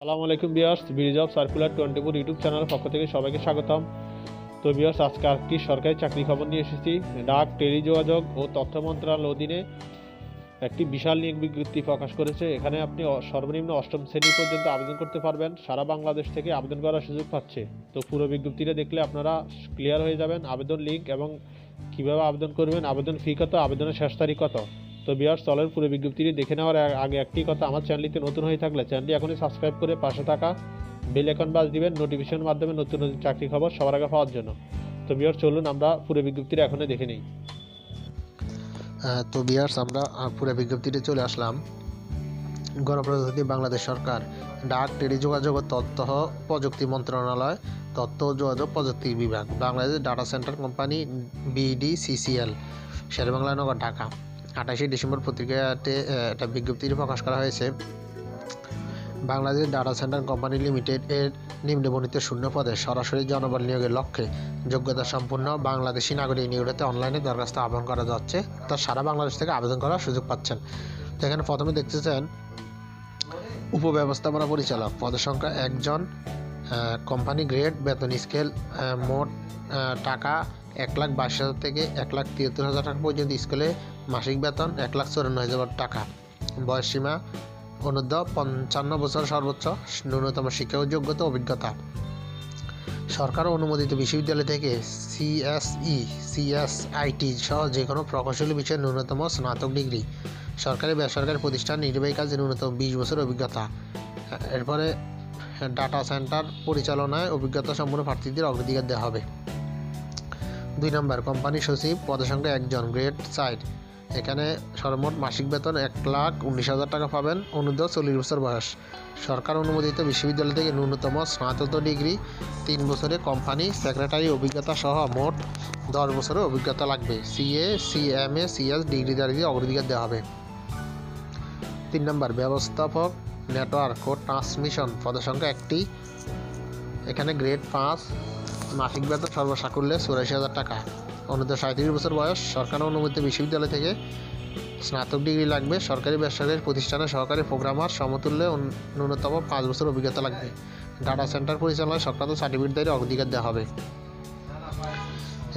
আসসালামু আলাইকুম bears of circular twenty four YouTube চ্যানেলের পক্ষ থেকে সবাইকে স্বাগতম। তো বিয়ার্স আজকে আরেকটি সরকারি চাকরি খবর নিয়ে এসেছি। ডাক, টেলিযোগাযোগ ও তথ্য মন্ত্রণালয় অধীনে একটি বিশাল নিয়োগ বিজ্ঞপ্তি প্রকাশ করেছে। এখানে আপনি সর্বনিম্ন অষ্টম শ্রেণি পর্যন্ত আবেদন করতে পারবেন। সারা বাংলাদেশ থেকে আবেদন করার সুযোগ পাচ্ছে। তো পুরো বিজ্ঞপ্তিটা দেখলে আপনারা ক্লিয়ার হয়ে যাবেন। আবেদন লিঙ্ক এবং কীভাবে আবেদন করবেন? আবেদন ফি কত? আবেদনের শেষ তারিখ কত? তো বিয়ার চলেন পুরো বিজ্ঞপ্তিটি দেখে নেওয়ার আগে একটি কথা, আমার চ্যানেলটিতে নতুন হয়ে থাকলে চ্যানেলটি এখনই সাবস্ক্রাইব করে পাশে থাকা বেল আইকন বাজ দিবেন নোটিফিকেশন মাধ্যমে নতুন নতুন চাকরি খবর সবার আগে পাওয়ার জন্য। তো বিয়ার চলুন আমরা পুরো বিজ্ঞপ্তিটা এখনই দেখে নিই। তো বিয়ার্স আমরা পুরো বিজ্ঞপ্তিতে চলে আসলাম। গণপ্রজাতন্ত্রী বাংলাদেশ সরকার। ডাক, টেলিযোগাযোগ ও তথ্য প্রযুক্তি মন্ত্রণালয়, তথ্য ও যোগাযোগ প্রযুক্তি বিভাগ, Bangladesh data centre company BDCCL, Sherbangla Nagar, Dhaka. আঠাশে ডিসেম্বর পত্রিকাতে একটা বিজ্ঞপ্তিটি প্রকাশ করা হয়েছে, Bangladesh data centre company limited এর নিম্নবর্ণিত শূন্য পদে সরাসরি জনবল নিয়োগের লক্ষ্যে যোগ্যতা সম্পন্ন বাংলাদেশি নাগরিক নিয়োগেতে অনলাইনে দরখাস্ত আহ্বান করা যাচ্ছে। তার সারা বাংলাদেশ থেকে আবেদন করার সুযোগ পাচ্ছেন। তো এখানে প্রথমে দেখতেছেন উপব্যবস্থাপনা পরিচালক পদের সংখ্যা একজন কোম্পানি গ্রেড বেতন স্কেল মোট টাকা এক লাখ বাইশ হাজার থেকে এক লাখ তিয়াত্তর হাজার টাকা পর্যন্ত স্কেলে মাসিক বেতন এক লাখ চুরান্ন হাজার টাকা। বয়সসীমা অনুদ্ধ পঞ্চান্ন বছর সর্বোচ্চ, ন্যূনতম শিক্ষা যোগ্যতা অভিজ্ঞতা। সরকার অনুমোদিত বিশ্ববিদ্যালয় থেকে সিএসই সিএসআইটি সহ যে কোনো প্রকৌশলী বিষয়ে ন্যূনতম স্নাতক ডিগ্রি। সরকারি বেসরকারি প্রতিষ্ঠান নির্বাহী কাজে ন্যূনতম বিশ বছর অভিজ্ঞতা। এরপরে ডাটা সেন্টার পরিচালনায় অভিজ্ঞতা সম্পন্ন প্রার্থীদের অগ্রাধিকার দেওয়া হবে। দুই নম্বর কোম্পানি সচিব পদসংখ্যা একজন, গ্রেড সাইড এখানে সর্বমোট মাসিক বেতন এক লাখ উনিশ হাজার টাকা পাবেন অনুদ্ধ চল্লিশ বছর বয়স। সরকার অনুমোদিত বিশ্ববিদ্যালয় থেকে ন্যূনতম স্নাতক ডিগ্রি, তিন বছরে কোম্পানি সেক্রেটারি অভিজ্ঞতা সহ মোট দশ বছরের অভিজ্ঞতা লাগবে। সিএ সিএমএ সিএস ডিগ্রিধারীদের অগ্রাধিকার দেওয়া হবে। তিন নম্বর, ব্যবস্থাপক নেটওয়ার্ক ও ট্রান্সমিশন পদসংখ্যা একটি। এখানে গ্রেড পাঁচ, মাসিক বেতন সর্বসাকুল্যে চুরাশি হাজার টাকা। অনুদ্ধ সাঁত্রিশ বছর বয়স, সরকার অনুমোদিত বিশ্ববিদ্যালয় থেকে স্নাতক ডিগ্রি লাগবে। সরকারি বেসরকারি প্রতিষ্ঠানে সহকারী প্রোগ্রামার সমতুল্যে ন্যূনতম পাঁচ বছর অভিজ্ঞতা লাগবে। ডাটা সেন্টার পরিচালনায় সংক্রান্ত সার্টিফিকেটদারি অধিকার দেওয়া হবে।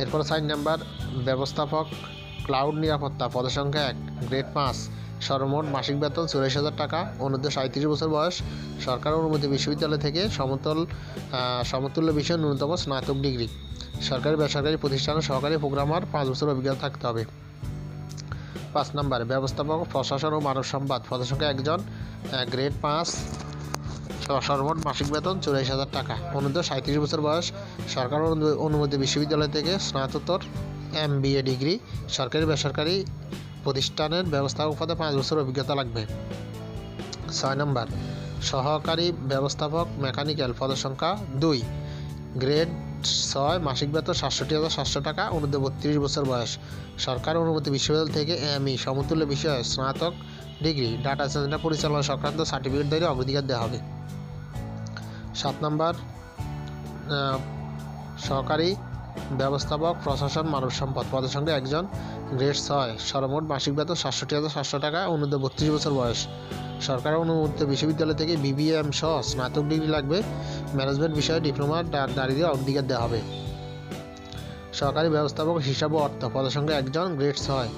এরপর সাইন নাম্বার, ব্যবস্থাপক ক্লাউড নিরাপত্তা পদসংখ্যা এক গ্রেড পাঁচ। সর্বমোট মাসিক বেতন চল্লিশ হাজার টাকা অনুদ্ধ সাঁত্রিশ বছর বয়স। সরকার অনুমতি বিশ্ববিদ্যালয় থেকে সমতল সমতুল্য বিষয়ে ন্যূনতম স্নাতক ডিগ্রি। সরকারি বেসরকারি প্রতিষ্ঠানে সহকারী প্রোগ্রামার, পাঁচ বছর অভিজ্ঞতা থাকতে হবে। পাঁচ নম্বর, ব্যবস্থাপক, প্রশাসন ও মানব সম্পদ। পদসংখ্যা একজন গ্রেড পাঁচ সর্বমোট মাসিক বেতন চল্লিশ হাজার টাকা। অনুদ্ধ সাঁত্রিশ বছর বয়স। সরকার অনু- অনুমতি বিশ্ববিদ্যালয় থেকে স্নাতকোত্তর, এম ডিগ্রি। সরকারি বেসরকারি প্রতিষ্ঠানের ব্যবস্থাপক পদে পাঁচ বছর অভিজ্ঞতা লাগবে। ছয় নম্বর, সহকারী ব্যবস্থাপক মেকানিক্যাল পদের সংখ্যা দুই। গ্রেড ছয়, মাসিক বেতন সাতষট্টি হাজার সাতশো টাকা অনুদ্ধ বত্রিশ বছর বয়স। সরকার অনুমতি বিশ্ববিদ্যালয় থেকে এমই সমতুল্য বিষয়ে স্নাতক ডিগ্রি, ডাটা সেন্টার পরিচালনা সংক্রান্ত সার্টিফিকেট দিয়ে অগ্রাধিকার দেওয়া হবে। সাত নম্বর সহকারী ব্যবস্থাপক, প্রশাসন, মানব সম্পদ। পদের সঙ্গে একজন গ্রেড ছয়। সর্বমোট মাসিক বেতন সাতষট্টি হাজার সাতশো টাকা অনুদ্ধ বত্রিশ বছর বয়স। সরকার অনুমোদিত বিশ্ববিদ্যালয় থেকে বিবিএম সহ স্নাতক ডিগ্রি লাগবে। ম্যানেজমেন্ট বিষয়ে ডিপ্লোমা দাঁড়িয়ে অধিকার দেওয়া হবে। সরকারি ব্যবস্থাপক হিসাব অর্থ। পদের সঙ্গে একজন গ্রেড ছয়।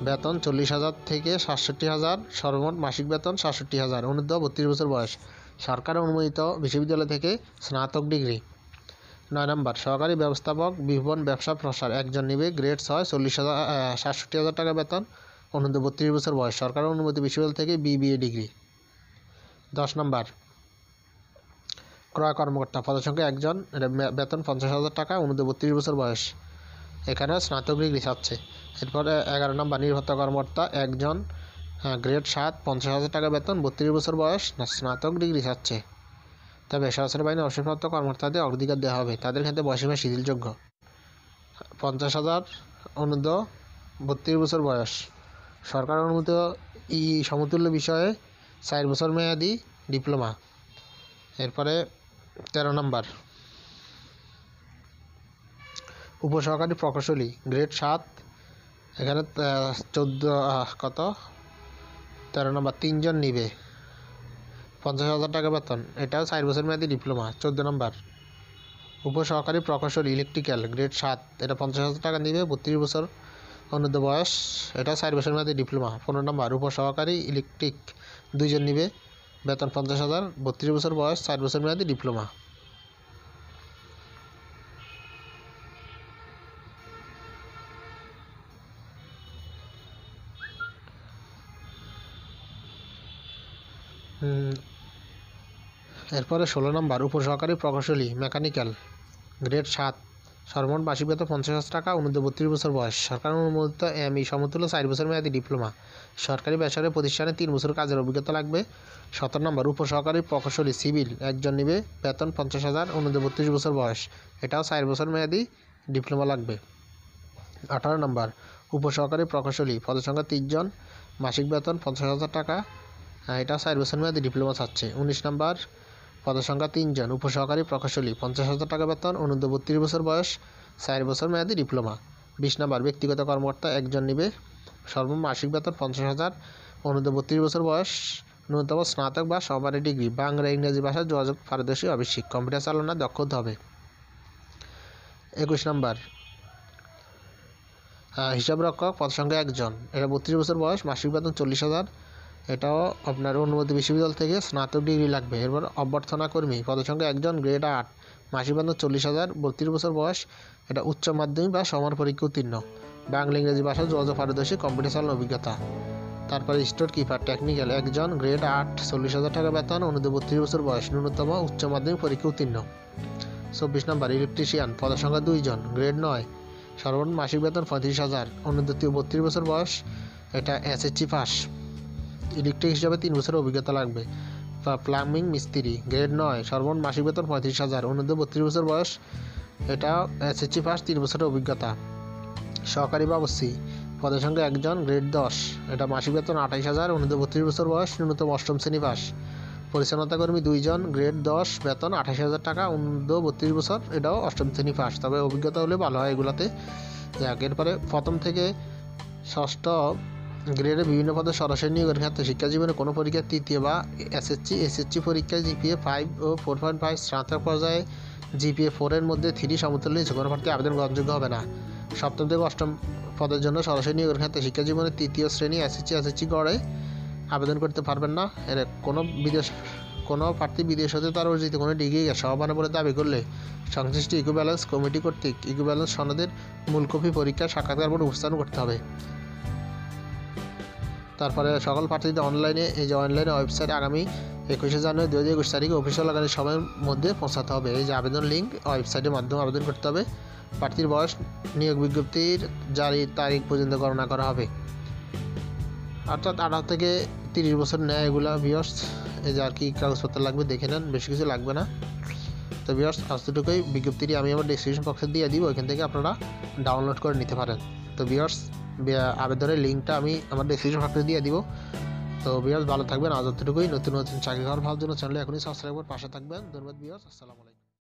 বেতন চল্লিশ হাজার থেকে সাতষট্টি হাজার। সর্বমোট মাসিক বেতন সাতষট্টি হাজার। অনুদ্ধ বত্রিশ বছর বয়স। সরকার অনুমোদিত বিশ্ববিদ্যালয় থেকে স্নাতক ডিগ্রি। নয় নম্বর, সহকারী ব্যবস্থাপক, বিপণন, ব্যবসা, প্রসার। একজন নিবে গ্রেড ছয়, চল্লিশ হাজার সাতষট্টি হাজার টাকা বেতন অনুদ্ধ বত্রিশ বছর বয়স। সরকার অনুমতি বিশ্ববিদ্যালয় থেকে বিবিএ ডিগ্রি। দশ নম্বর, ক্রয় কর্মকর্তা। পদসংখ্যা একজন বেতন পঞ্চাশ হাজার টাকা অনুদ্ধ বত্রিশ বছর বয়স। এখানে স্নাতক ডিগ্রি ছাড়ছে এরপরে এগারো নম্বর নিরাপত্তা কর্মকর্তা। একজন গ্রেড সাত, পঞ্চাশ হাজার টাকা বেতন, বত্রিশ বছর বয়স, স্নাতক ডিগ্রি চাচ্ছে তবে সরাসরি বাহিনী অবসরপ্রাপ্ত কর্মকর্তাদের অগ্রাধিকার দেওয়া হবে। তাদের ক্ষেত্রে বয়সীমা শিথিলযোগ্য। পঞ্চাশ হাজার অনুদ্ধ বত্রিশ বছর বয়স। সরকার অনুমোদিত ই সমতুল্য বিষয়ে চার বছর মেয়াদি ডিপ্লোমা। এরপরে তেরো নম্বর। উপসহকারী প্রকৌশলী, গ্রেড সাত, এখানে চোদ্দ কত? তেরো নম্বর, তিনজন নিবে। পঞ্চাশ হাজার টাকা বেতন। এটাও চার বছর মেয়াদি ডিপ্লোমা চোদ্দ নম্বর। উপসহকারী প্রকৌশলী ইলেকট্রিক্যাল গ্রেড সাত। এটা পঞ্চাশ হাজার টাকা নিবে বত্রিশ বছর অনুদ্ধ বয়স। এটা চার বছর মেয়াদি ডিপ্লোমা পনেরো নম্বর। উপসহকারী ইলেকট্রিক দুইজন নিবে বেতন পঞ্চাশ হাজার বত্রিশ বছর বয়স চার বছর মেয়াদি ডিপ্লোমা। হুম, এরপরে ষোলো নম্বর উপসহকারী প্রকৌশলী মেকানিক্যাল গ্রেড সাত। সর্বমোট মাসিক বেতন পঞ্চাশ হাজার টাকা অনুদ্ধ বত্রিশ বছর বয়স। সরকার অনুমোদিত এম ই সমতুল্য চার বছর মেয়াদি ডিপ্লোমা। সরকারি বেসরকারি প্রতিষ্ঠানে তিন বছর কাজের অভিজ্ঞতা লাগবে। সতেরো নম্বর উপসহকারী প্রকৌশলী সিভিল। একজন নিবে বেতন পঞ্চাশ হাজার অনুদ্ধ বত্রিশ বছর বয়স। এটাও চার বছর মেয়াদি ডিপ্লোমা লাগবে। আঠারো নম্বর উপসহকারী প্রকৌশলী পদসংখ্যা তিনজন মাসিক বেতন পঞ্চাশ হাজার টাকা। হ্যাঁ, এটা চার বছর মেয়াদি ডিপ্লোমা চাচ্ছে উনিশ নম্বর পদসংখ্যা তিনজন উপসহকারী প্রকৌশলী, পঞ্চাশ হাজার টাকা বেতন অনুদ্ধ বত্রিশ বছর বয়স চার বছর মেয়াদি ডিপ্লোমা। বিশ নম্বর, ব্যক্তিগত কর্মকর্তা, একজন নিবে মাসিক বেতন পঞ্চাশ হাজার অনুদ্ধ বত্রিশ বছর বয়স, ন্যূনতম স্নাতক বা সমানের ডিগ্রি। বাংলা, ইংরেজি ভাষায় যোগাযোগ, পারদর্শী আবশ্যিক কম্পিউটার চালনার দক্ষ হতে হবে। একুশ নম্বর হিসাবরক্ষক পদ সংখ্যা একজন। এটা বত্রিশ বছর বয়স, মাসিক বেতন চল্লিশ হাজার এটাও আপনার অনুমতি বিশ্ববিদ্যালয় থেকে স্নাতক ডিগ্রি লাগবে। এরপর অভ্যর্থনা কর্মী পদসংখ্যা একজন, গ্রেড আট। মাসিক বেতন চল্লিশ হাজার, বত্রিশ বছর বয়স, এটা উচ্চ মাধ্যমিক বা সমান পরীক্ষা উত্তীর্ণ। বাংলা, ইংরেজি ভাষা যোগাযোগ পারদর্শী কম্পিউটার চালানোর অভিজ্ঞতা। তারপরে স্টোর কিপার টেকনিক্যাল একজন, গ্রেড আট, চল্লিশ হাজার টাকা বেতন অনুমতি বত্রিশ বছর বয়স, ন্যূনতম উচ্চ মাধ্যমিক পরীক্ষা উত্তীর্ণ। চব্বিশ নম্বর ইলেকট্রিশিয়ান পদসংখ্যা দুইজন, গ্রেড নয়। সর্বমোট মাসিক বেতন পঁয়ত্রিশ হাজার অনুন্নতি বত্রিশ বছর বয়স, এটা এসএসসি পাস ইলেকট্রিক হিসাবে তিন বছরের অভিজ্ঞতা লাগবে। বা প্লাম্বিং মিস্ত্রি, গ্রেড নয়, সর্বমোট মাসিক বেতন পঁয়ত্রিশ হাজার অনুদ্ধ বত্রিশ বছর বয়স, এটা এসএসসি পাস তিন বছরের অভিজ্ঞতা। সহকারী বাবুসি পদের সঙ্গে একজন, গ্রেড দশ, এটা মাসিক বেতন আঠাইশ হাজার অনুদ্ধ বত্রিশ বছর বয়স, ন্যূনতম অষ্টম শ্রেণি পাস পরিচ্ছন্নতা কর্মী দুইজন, গ্রেড দশ, বেতন আঠাশ হাজার টাকা অনুদ্ধ বত্রিশ বছর, এটাও অষ্টম শ্রেণি পাস তবে অভিজ্ঞতা হলে ভালো হয় এগুলাতে। যাক, এরপরে প্রথম থেকে ষষ্ঠ গ্রেডে বিভিন্ন পদে সরাসরি নিয়োগের ক্ষেত্রে শিক্ষা জীবনে কোনো পরীক্ষায় তৃতীয় বা এসএসসি এসএসসি পরীক্ষায় জিপিএ ফাইভ ও ফোর পয়েন্ট ফাইভ স্নাতক পর্যায়ে জিপিএ ফোরের মধ্যে থ্রি সমতুল্য যে কোনো প্রার্থী আবেদন গ্রহণযোগ্য হবে না। সপ্তম থেকে অষ্টম পদের জন্য সরাসরি নিয়োগের ক্ষেত্রে শিক্ষা জীবনে তৃতীয় শ্রেণি এসএসসি এসএসসি গড়ে আবেদন করতে পারবেন না। এর কোনো বিদেশ, কোনো প্রার্থী বিদেশ হতে তার অর্জিত কোনো ডিগ্রি সহমানে বলে দাবি করলে সংশ্লিষ্ট ইকুব্যালেন্স কমিটি কর্তৃক ইকুব্যালেন্স সনদের মূল কপি পরীক্ষা সাক্ষাৎকার উপস্থাপন করতে হবে। তারপরে সকল প্রার্থীদের অনলাইনে এই যে অনলাইনে ওয়েবসাইট আগামী একুশে জানুয়ারি দু হাজার একুশ তারিখে অফিসিয়াল আগামী সময়ের মধ্যে পৌঁছাতে হবে। এই যে আবেদন লিঙ্ক ওয়েবসাইটের মাধ্যমে আবেদন করতে হবে। প্রার্থীর বয়স, নিয়োগ বিজ্ঞপ্তির জারির তারিখ পর্যন্ত গণনা করা হবে। অর্থাৎ আঠারো থেকে তিরিশ বছর নেয় এগুলো বিয়স এই যে আর কি কাগজপত্র লাগবে দেখে নেন, বেশি কিছু লাগবে না। তো বিয়স আজটুকুই বিজ্ঞপ্তিটি আমি আমার ডিসক্রিপশন বক্সে দিয়ে দিব, ওইখান থেকে আপনারা ডাউনলোড করে নিতে পারেন। তো বিয়ার্স আবেদনের লিঙ্কটা আমি আমার ডিসক্রিপশন বক্সে দিয়ে দিব। তো বিয়ার্স ভালো থাকবেন। আজ অতটুকুই নতুন নতুন চাকরি হওয়ার ভালো জন্য চ্যানেলে এখনই সাবস্ক্রাইব করে পাশে থাকবেন। ধন্যবাদ বিয়ার্স আসসালামু আলাইকুম।